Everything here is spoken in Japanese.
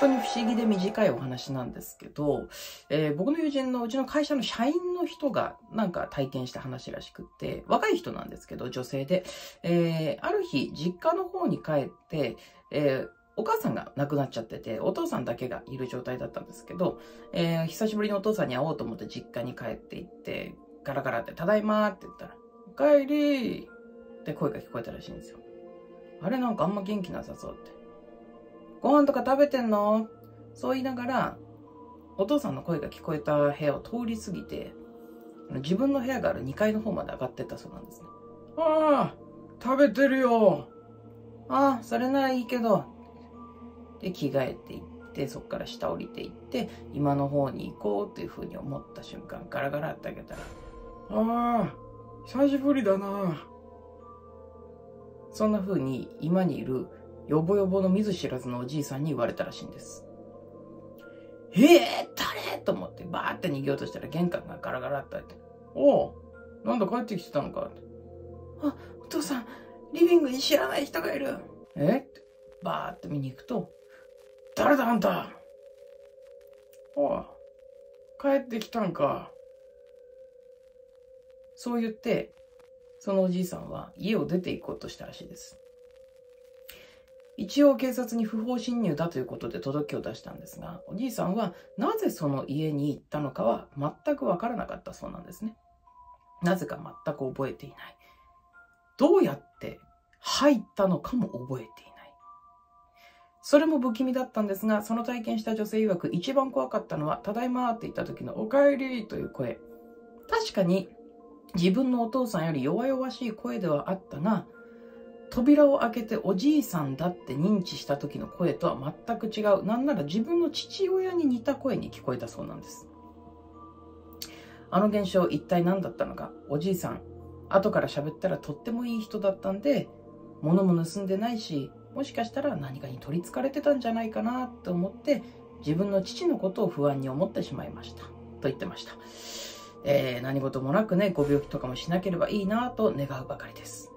当に不思議で短いお話なんですけど、えー、僕の友人のうちの会社の社員の人がなんか体験した話らしくって、若い人なんですけど、女性で、えー、ある日、実家の方に帰って、えー、お母さんが亡くなっちゃってて、お父さんだけがいる状態だったんですけど、えー、久しぶりにお父さんに会おうと思って実家に帰って行って、ガラガラって、ただいまって言ったら、おかえりって声が聞こえたらしいんですよ。あれなんかあんま元気なさそうって。ご飯とか食べてんの？そう言いながら、お父さんの声が聞こえた部屋を通り過ぎて、自分の部屋がある2階の方まで上がってったそうなんですね。ああ、食べてるよ。ああ、それならいいけど。で、着替えていって、そこから下降りていって、今の方に行こうっていうふうに思った瞬間、ガラガラって開けたら、ああ、久しぶりだな。そんな風に今にいるよぼよぼの見ず知らずのおじいさんに言われたらしいんです。ええー、誰？と思ってバーって逃げようとしたら玄関がガラガラって開いて。おう、なんだ帰ってきてたのか？あ、お父さん、リビングに知らない人がいる。え？ってバーって見に行くと、誰だあんたおう、帰ってきたんか？そう言って、そのおじいさんは家を出て行こうとしたらしいです。一応警察に不法侵入だということで届けを出したんですが、おじいさんはなぜその家に行ったのかは全くわからなかったそうなんですね。なぜか全く覚えていない。どうやって入ったのかも覚えていない。それも不気味だったんですが、その体験した女性曰く一番怖かったのは、ただいまって言った時のお帰りという声。確かに自分のお父さんより弱々しい声ではあったが、扉を開けておじいさんだって認知した時の声とは全く違う。なんなら自分の父親に似た声に聞こえたそうなんです。あの現象一体何だったのか？おじいさん、後から喋ったらとってもいい人だったんで、物も盗んでないし、もしかしたら何かに取り憑かれてたんじゃないかなと思って、自分の父のことを不安に思ってしまいました。と言ってました。えー、何事もなくね、ご病気とかもしなければいいなと願うばかりです。